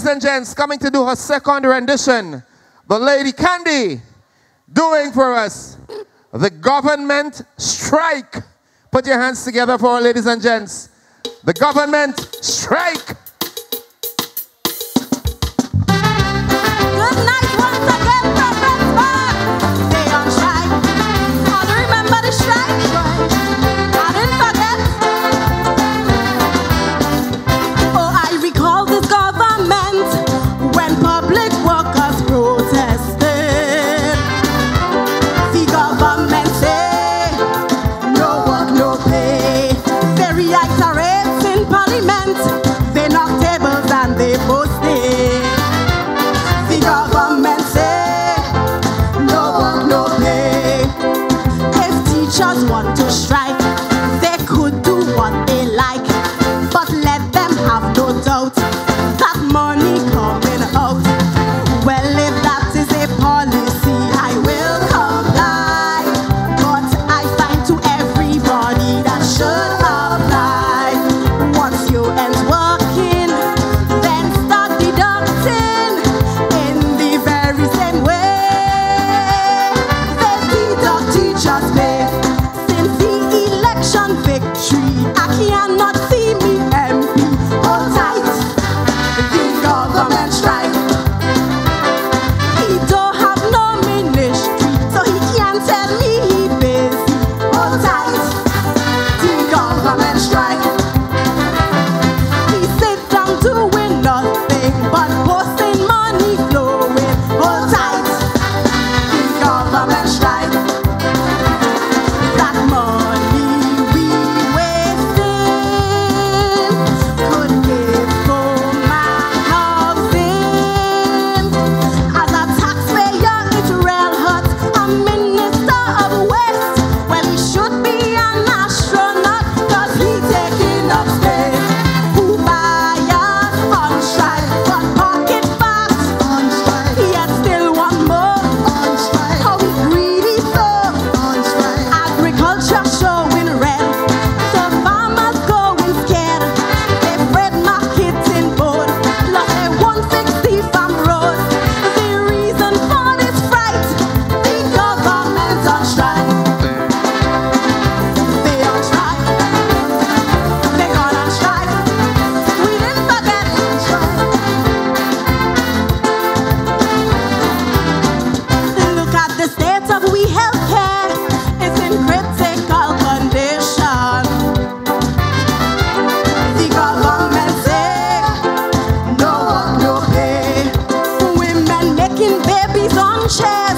Ladies and gents, coming to do her second rendition, the Lady Kande doing for us the government strike. Put your hands together for her, ladies and gents. The government strike. share.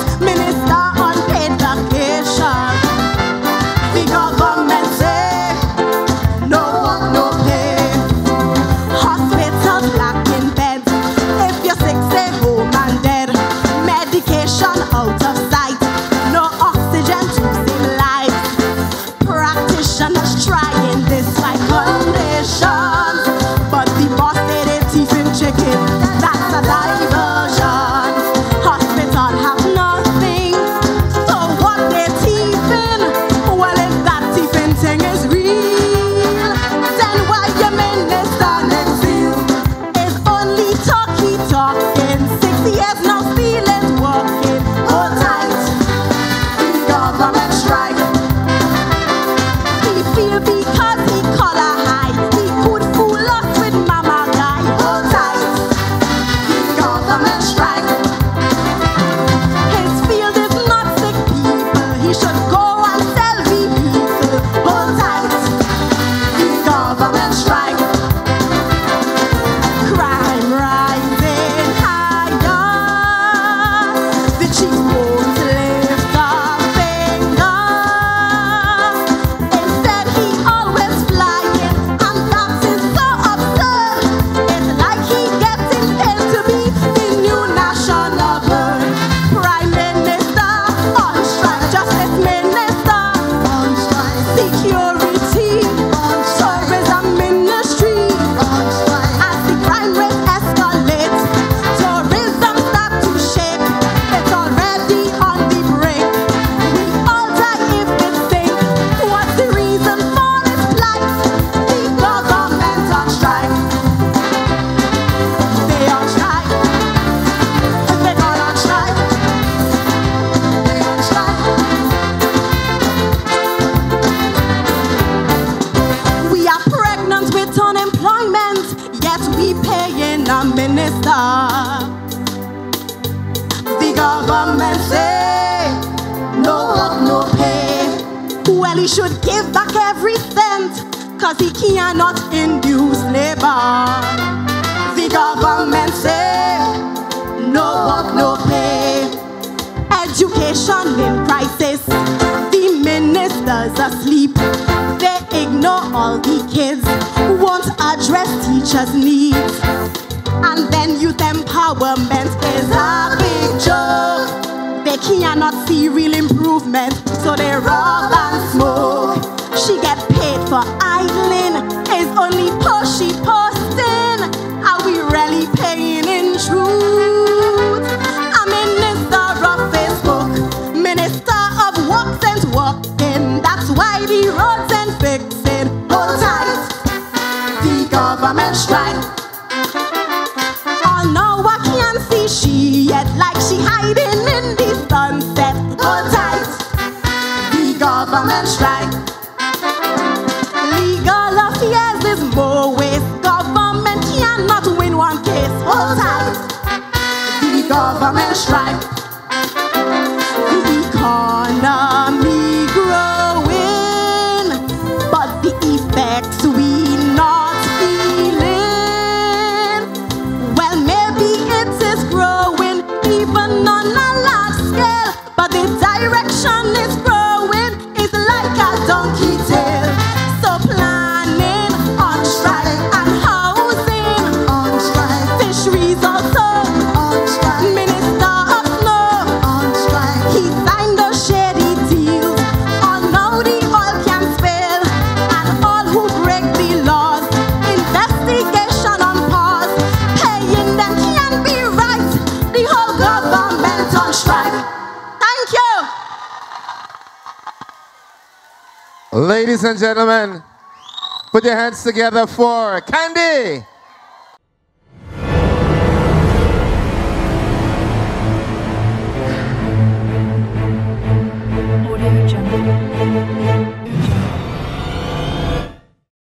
pena menester. The government say no work, no pay. Well, he should give back every cent, cause he cannot induce labor. The government say no work, no pay. Education in crisis. The ministers asleep. They ignore all the kids. Won't address teachers' needs. And then youth empowerment is a big joke. They cannot see real improvement, so they rob and smoke. She get paid for idling, is only pushy posting. Are we really paying in truth? A minister of Facebook, minister of works and walking. That's why the roads ain't fixing. Hold tight, the government strike. See she yet, like she hiding in the sunset. Hold tight, the government strike. Legal affairs is more waste. Government cannot win one case. Hold tight, the government strike. Ladies and gentlemen, put your hands together for Kande. Audio Jungle.